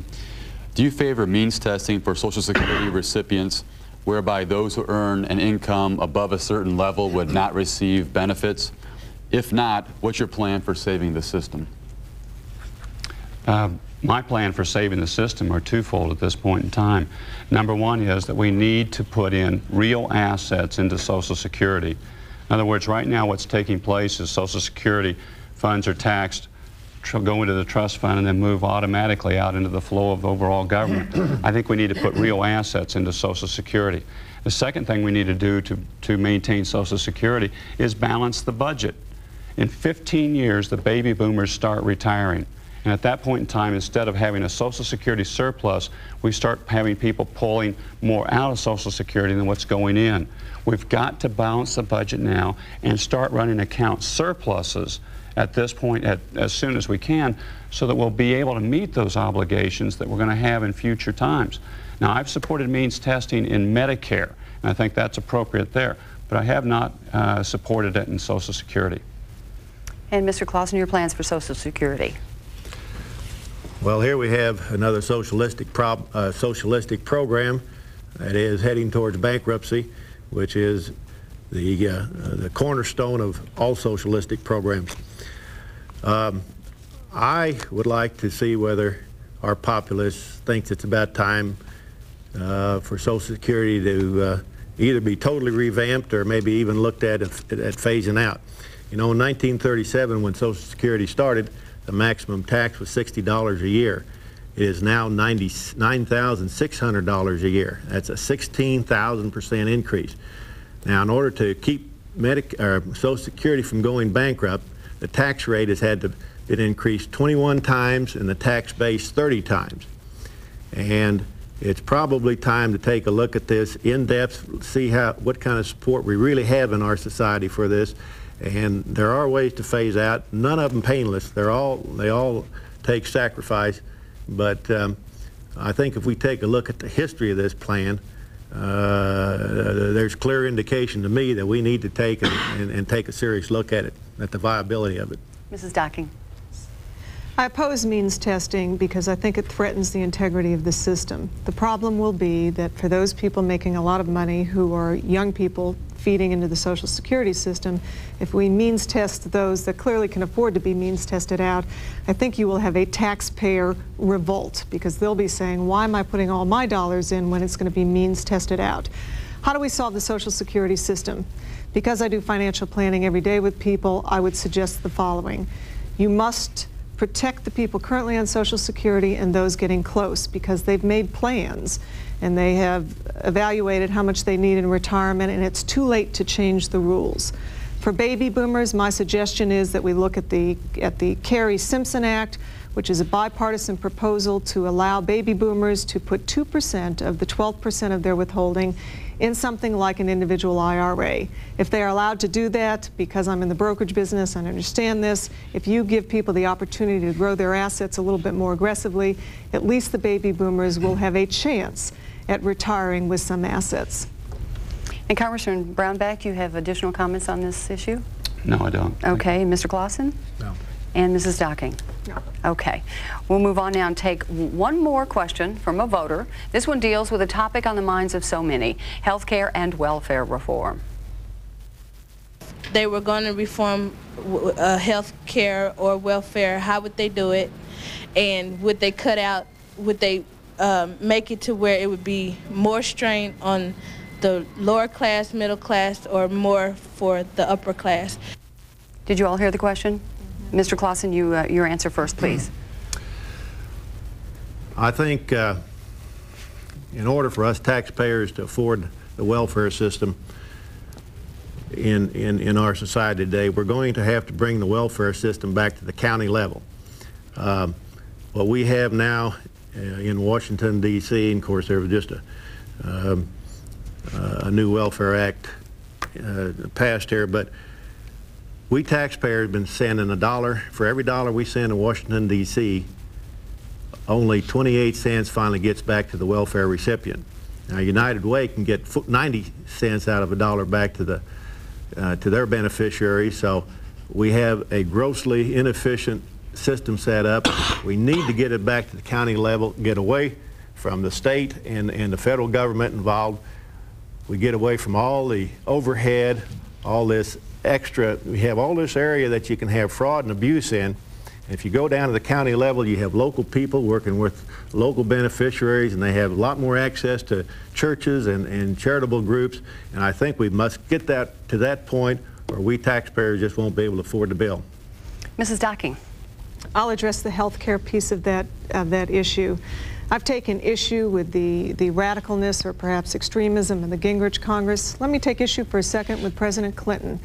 Do you favor means testing for Social Security recipients whereby those who earn an income above a certain level would not receive benefits? If not, what's your plan for saving the system? Uh, My plan for saving the system are twofold at this point in time. Number one is that we need to put in real assets into Social Security. In other words, right now what's taking place is Social Security funds are taxed, tr- go into the trust fund, and then move automatically out into the flow of overall government. [CLEARS THROAT] I think we need to put real assets into Social Security. The second thing we need to do to, to maintain Social Security is balance the budget. In 15 years, the baby boomers start retiring. And at that point in time, instead of having a Social Security surplus, we start having people pulling more out of Social Security than what's going in. We've got to balance the budget now and start running account surpluses at this point at, as soon as we can so that we'll be able to meet those obligations that we're going to have in future times. Now, I've supported means testing in Medicare, and I think that's appropriate there, but I have not uh, supported it in Social Security. And Mr. Klassen, your plans for Social Security? Well, here we have another socialistic, prob- uh, socialistic program that is heading towards bankruptcy, which is the, uh, uh, the cornerstone of all socialistic programs. Um, I would like to see whether our populace thinks it's about time uh, for Social Security to uh, either be totally revamped or maybe even looked at at at phasing out. You know, in 1937, when Social Security started, the maximum tax was $60 a year. It is now $99,600 a year. That's a 16,000% increase. Now, in order to keep Medic or Social Security from going bankrupt, the tax rate has had to been increased 21 times and the tax base 30 times. And it's probably time to take a look at this in depth, see how what kind of support we really have in our society for this. And there are ways to phase out. None of them painless. They're all they all take sacrifice. But um, I think if we take a look at the history of this plan, uh, there's clear indication to me that we need to take and, and, and take a serious look at it, at the viability of it. Mrs. Docking? I oppose means testing because I think it threatens the integrity of the system. The problem will be that for those people making a lot of money who are young people feeding into the Social Security system, if we means test those that clearly can afford to be means tested out, I think you will have a taxpayer revolt because they'll be saying, why am I putting all my dollars in when it's going to be means tested out? How do we solve the Social Security system? Because I do financial planning every day with people, I would suggest the following. You must protect the people currently on Social Security and those getting close because they've made plans and they have evaluated how much they need in retirement and it's too late to change the rules. For baby boomers, my suggestion is that we look at the, at the Kerrey Simpson Act, which is a bipartisan proposal to allow baby boomers to put 2% of the 12% of their withholding in something like an individual IRA. If they are allowed to do that, because I'm in the brokerage business and understand this, if you give people the opportunity to grow their assets a little bit more aggressively, at least the baby boomers will have a chance at retiring with some assets. And Congressman Brownback, you have additional comments on this issue? No, I don't. Okay, Mr. Klassen? No. And Mrs. Docking? No. Okay. We'll move on now and take one more question from a voter. This one deals with a topic on the minds of so many, health care and welfare reform. They were going to reform uh, health care or welfare. How would they do it? And would they cut out, would they um, make it to where it would be more strain on the lower class, middle class, or more for the upper class? Did you all hear the question? Mr. Klassen, you, uh, your answer first, please. I think uh, in order for us taxpayers to afford the welfare system in, in, in our society today, we're going to have to bring the welfare system back to the county level. Um, what we have now uh, in Washington, D.C., and of course, there was just a, um, uh, a new Welfare Act uh, passed here, but we taxpayers have been sending a dollar, for every dollar we send to Washington, D.C., only 28 cents finally gets back to the welfare recipient. Now, United Way can get 90 cents out of a dollar back to the uh, to their beneficiaries. So we have a grossly inefficient system set up. We need to get it back to the county level, get away from the state and, and the federal government involved. We get away from all the overhead, all this extra. We have all this area that you can have fraud and abuse in, If you go down to the county level, you have local people working with local beneficiaries, and they have a lot more access to churches and, and charitable groups. And I think we must get that to that point, or we taxpayers just won't be able to afford the bill. Mrs. Docking. I'll address the health care piece of that, of that issue. I've taken issue with the, the radicalness or perhaps extremism in the Gingrich Congress. Let me take issue for a second with President Clinton.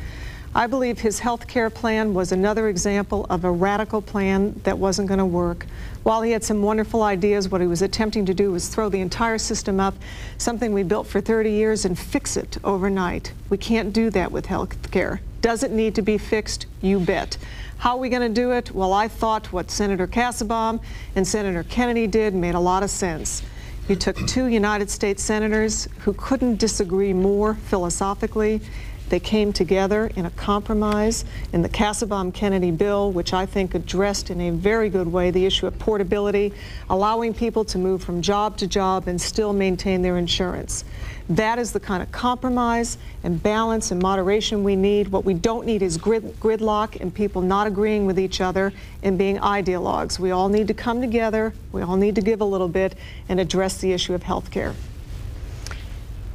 I believe his health care plan was another example of a radical plan that wasn't going to work. While he had some wonderful ideas, what he was attempting to do was throw the entire system up, something we built for 30 years, and fix it overnight. We can't do that with health care. Does it need to be fixed? You bet. How are we going to do it? Well, I thought what Senator Kassebaum and Senator Kennedy did made a lot of sense. You took two United States senators who couldn't disagree more philosophically they came together in a compromise in the Kassebaum-Kennedy bill, which I think addressed in a very good way the issue of portability, allowing people to move from job to job and still maintain their insurance. That is the kind of compromise and balance and moderation we need. What we don't need is grid, gridlock and people not agreeing with each other and being ideologues. We all need to come together, we all need to give a little bit and address the issue of health care.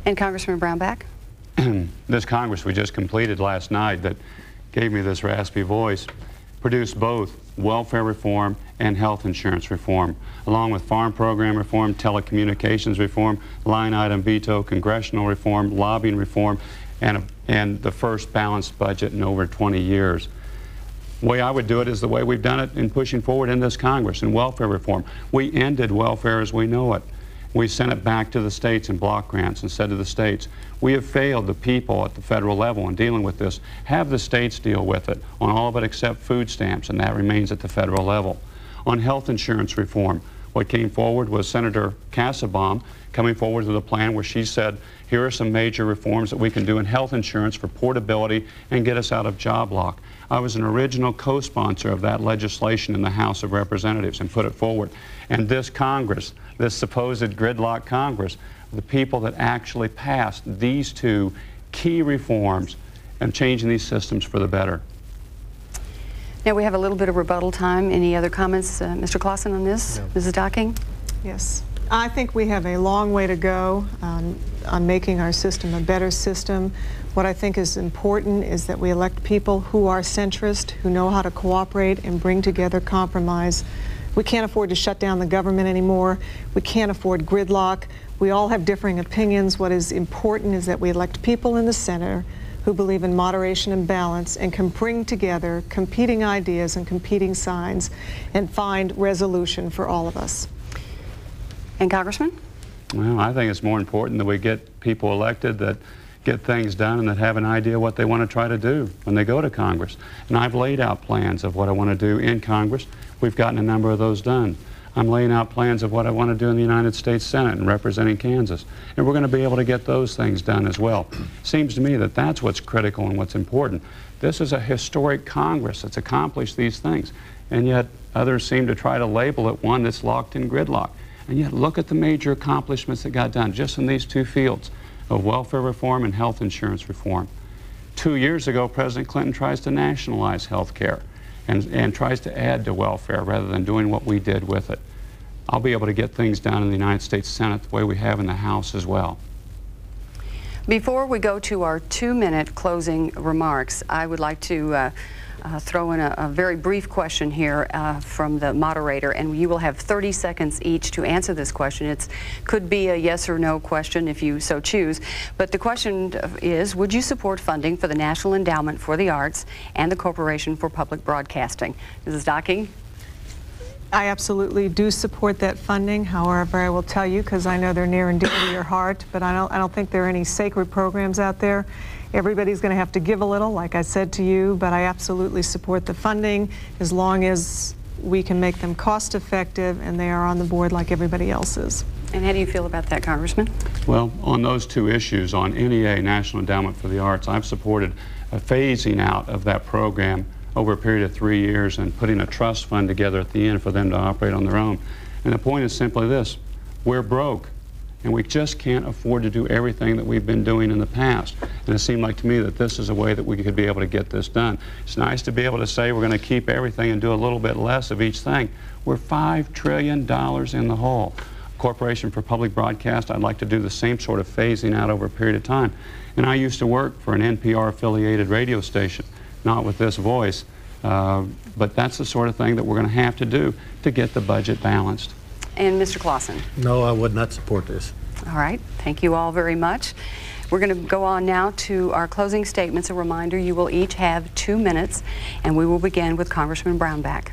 And Congressman Brownback? [CLEARS THROAT] this Congress we just completed last night that gave me this raspy voice produced both welfare reform and health insurance reform, along with farm program reform, telecommunications reform, line item veto, congressional reform, lobbying reform, and, a, and the first balanced budget in over 20 years. The way I would do it is the way we've done it in pushing forward in this Congress in welfare reform. We ended welfare as we know it. We sent it back to the states in block grants and said to the states, we have failed the people at the federal level in dealing with this. Have the states deal with it on all of it except food stamps, and that remains at the federal level. On health insurance reform, what came forward was Senator Kassebaum coming forward with a plan where she said, here are some major reforms that we can do in health insurance for portability and get us out of job lock. I was an original co-sponsor of that legislation in the House of Representatives and put it forward. And this Congress, this supposed gridlock Congress, the people that actually passed these two key reforms and changing these systems for the better. Now we have a little bit of rebuttal time. Any other comments, uh, Mr. Klassen, on this? No. Mrs. Docking? Yes. I think we have a long way to go on, on making our system a better system. What I think is important is that we elect people who are centrist, who know how to cooperate and bring together compromise. We can't afford to shut down the government anymore. We can't afford gridlock. We all have differing opinions. What is important is that we elect people in the center who believe in moderation and balance and can bring together competing ideas and competing signs and find resolution for all of us. And Congressman? Well, I think it's more important that we get people elected that get things done and that have an idea what they want to try to do when they go to Congress. And I've laid out plans of what I want to do in Congress. We've gotten a number of those done. I'm laying out plans of what I want to do in the United States Senate and representing Kansas. And we're going to be able to get those things done as well. Seems to me that that's what's critical and what's important. This is a historic Congress that's accomplished these things. And yet others seem to try to label it one that's locked in gridlock. And yet look at the major accomplishments that got done just in these two fields of welfare reform and health insurance reform. Two years ago, President Clinton tries to nationalize health care and, and tries to add to welfare rather than doing what we did with it. I'll be able to get things done in the United States Senate the way we have in the House as well. Before we go to our two-minute closing remarks, I would like to uh, uh, throw in a, a, very brief question here uh, from the moderator, and you will have 30 seconds each to answer this question. It could be a yes or no question if you so choose, but the question is, would you support funding for the National Endowment for the Arts and the Corporation for Public Broadcasting? Mrs. Docking? I absolutely do support that funding. However, I will tell you, because I know they're near and dear to your heart, but I don't, I don't think there are any sacred programs out there. Everybody's going to have to give a little, like I said to you, but I absolutely support the funding as long as we can make them cost effective and they are on the board like everybody else is. And how do you feel about that, Congressman? Well, on those two issues, on NEA, National Endowment for the Arts, I've supported a phasing out of that program over a period of three years and putting a trust fund together at the end for them to operate on their own. And the point is simply this, we're broke. And we just can't afford to do everything that we've been doing in the past. And it seemed like to me that this is a way that we could be able to get this done. It's nice to be able to say we're going to keep everything and do a little bit less of each thing. We're $5 trillion in the hole. Corporation for Public Broadcast, I'd like to do the same sort of phasing out over a period of time. And I used to work for an NPR affiliated radio station, not with this voice, uh, but that's the sort of thing that we're going to have to do to get the budget balanced. And Mr. Klassen. No, I would not support this. All right. Thank you all very much. We're going to go on now to our closing statements. A reminder, you will each have two minutes, and we will begin with Congressman Brownback.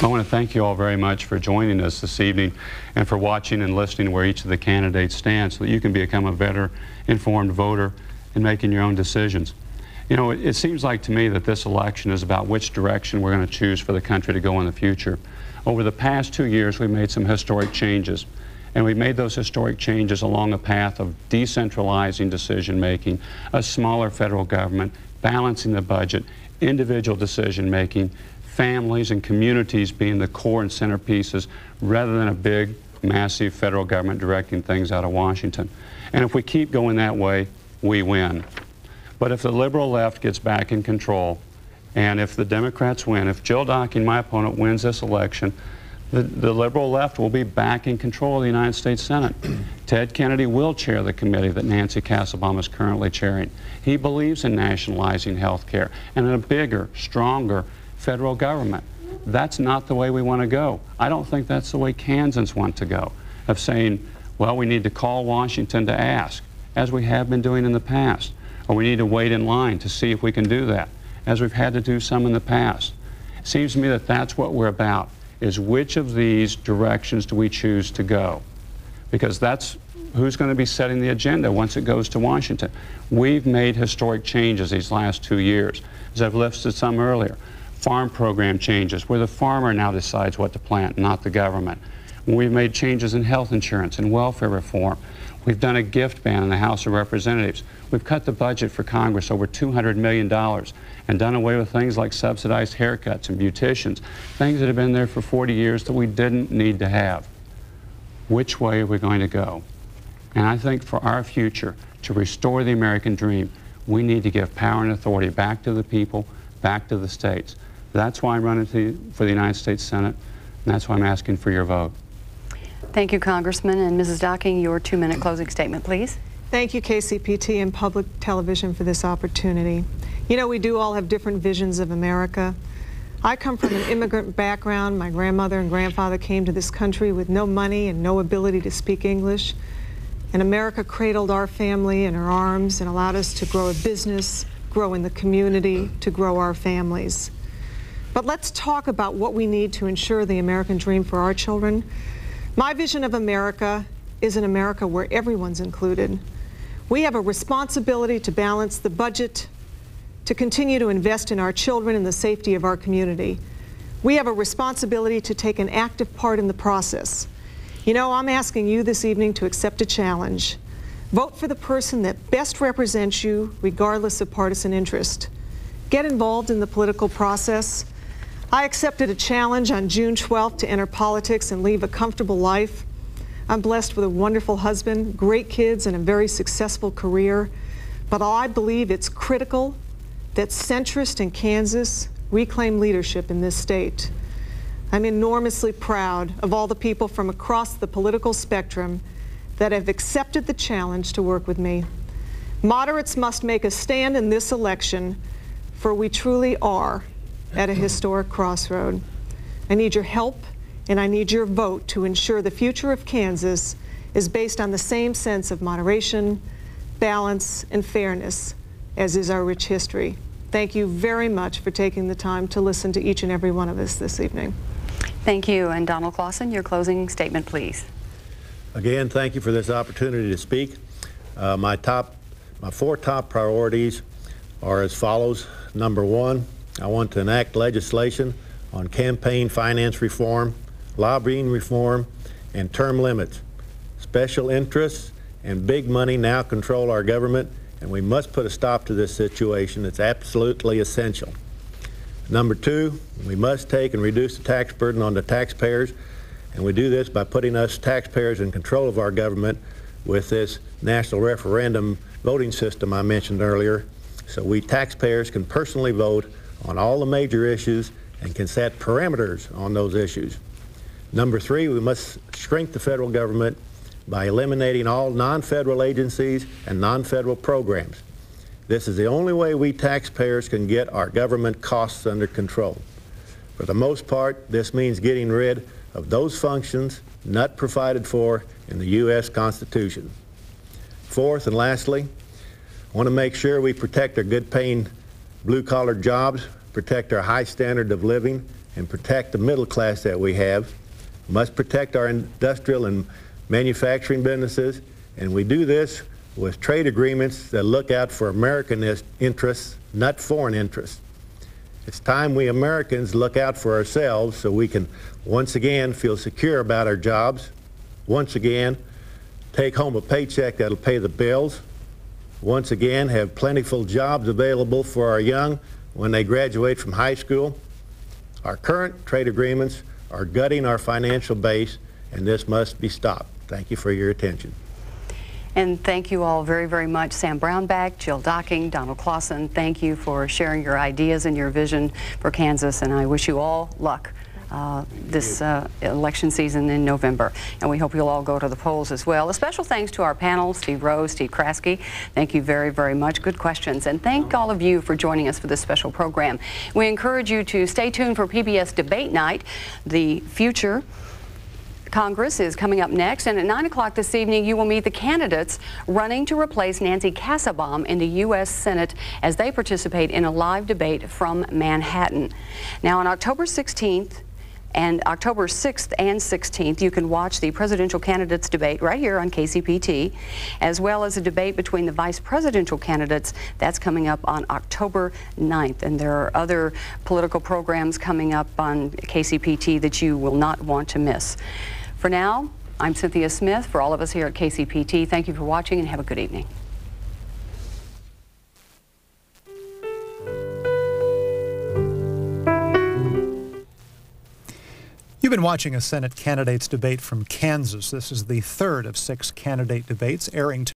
I want to thank you all very much for joining us this evening and for watching and listening where each of the candidates stand so that you can become a better informed voter in making your own decisions. You know, it, it seems like to me that this election is about which direction we're going to choose for the country to go in the future. Over the past two years, we've made some historic changes. And we made those historic changes along a path of decentralizing decision making, a smaller federal government, balancing the budget, individual decision making, families and communities being the core and centerpieces rather than a big, massive federal government directing things out of Washington. And if we keep going that way, we win. But if the liberal left gets back in control, and if the Democrats win, if Jill Docking, my opponent, wins this election, the, the, liberal left will be back in control of the United States Senate. [CLEARS THROAT] Ted Kennedy will chair the committee that Nancy Kassebaum is currently chairing. He believes in nationalizing health care and in a bigger, stronger federal government. That's not the way we want to go. I don't think that's the way Kansans want to go, of saying, well, we need to call Washington to ask, as we have been doing in the past, or we need to wait in line to see if we can do that, as we've had to do some in the past. It seems to me that that's what we're about is which of these directions do we choose to go? Because that's who's going to be setting the agenda once it goes to Washington. We've made historic changes these last two years, as I've listed some earlier. Farm program changes, where the farmer now decides what to plant, not the government. We've made changes in health insurance and welfare reform. We've done a gift ban in the House of Representatives. We've cut the budget for Congress over $200 million and done away with things like subsidized haircuts and beauticians, things that have been there for 40 years that we didn't need to have. Which way are we going to go? And I think for our future, to restore the American dream, we need to give power and authority back to the people, back to the states. That's why I'm running for the United States Senate, and that's why I'm asking for your vote. Thank you, Congressman. And Mrs. Docking, your two-minute closing statement, please. Thank you, KCPT and Public Television for this opportunity. You know, we do all have different visions of America. I come from an immigrant background. My grandmother and grandfather came to this country with no money and no ability to speak English. And America cradled our family in her arms and allowed us to grow a business, grow in the community, to grow our families. But let's talk about what we need to ensure the American dream for our children. My vision of America is an America where everyone's included. We have a responsibility to balance the budget, to continue to invest in our children and the safety of our community. We have a responsibility to take an active part in the process. You know, I'm asking you this evening to accept a challenge. Vote for the person that best represents you, regardless of partisan interest. Get involved in the political process. I accepted a challenge on June 12th to enter politics and leave a comfortable life. I'm blessed with a wonderful husband, great kids, and a very successful career. But I believe it's critical that centrist in Kansas reclaim leadership in this state. I'm enormously proud of all the people from across the political spectrum that have accepted the challenge to work with me. Moderates must make a stand in this election, for we truly are at a historic crossroad. I need your help and I need your vote to ensure the future of Kansas is based on the same sense of moderation, balance, and fairness as is our rich history. Thank you very much for taking the time to listen to each and every one of us this evening. Thank you. And Donald Klassen, your closing statement, please. Again, thank you for this opportunity to speak. Uh, my top, my four top priorities are as follows. Number one, I want to enact legislation on campaign finance reform, lobbying reform, and term limits. Special interests and big money now control our government, and we must put a stop to this situation. It's absolutely essential. Number two, we must take and reduce the tax burden on the taxpayers And we do this by putting us taxpayers in control of our government with this national referendum voting system I mentioned earlier. So we taxpayers can personally vote on all the major issues and can set parameters on those issues. Number three, we must shrink the federal government by eliminating all non-federal agencies and non-federal programs. This is the only way we taxpayers can get our government costs under control. For the most part, this means getting rid of those functions not provided for in the U.S. Constitution. Fourth and lastly, I want to make sure we protect our good-paying blue-collar jobs, protect our high standard of living, and protect the middle class that we have. We must protect our industrial and manufacturing businesses, and we do this with trade agreements that look out for American interests, not foreign interests. It's time we Americans look out for ourselves so we can once again feel secure about our jobs, once again take home a paycheck that'll pay the bills, once again have plentiful jobs available for our young when they graduate from high school. Our current trade agreements are gutting our financial base, and this must be stopped. Thank you for your attention. And thank you all very, very much. Sam Brownback, Jill Docking, Donald Klassen, thank you for sharing your ideas and your vision for Kansas, and I wish you all luck. Uh, this uh, election season in November. And we hope you'll all go to the polls as well. A special thanks to our panel, Steve Rose, Steve Kraske. Thank you very, very much. Good questions. And thank all of you for joining us for this special program. We encourage you to stay tuned for PBS Debate Night, the future Congress is coming up next, and at 9 o'clock this evening, you will meet the candidates running to replace Nancy Kassebaum in the U.S. Senate as they participate in a live debate from Manhattan. Now, on October 16th, and October 6th and 16th, you can watch the presidential candidates debate right here on KCPT, as well as a debate between the vice presidential candidates. That's coming up on October 9th. And there are other political programs coming up on KCPT that you will not want to miss. For now, I'm Cynthia Smith. For all of us here at KCPT, thank you for watching and have a good evening. You've been watching a Senate candidates debate from Kansas. This is the third of six candidate debates airing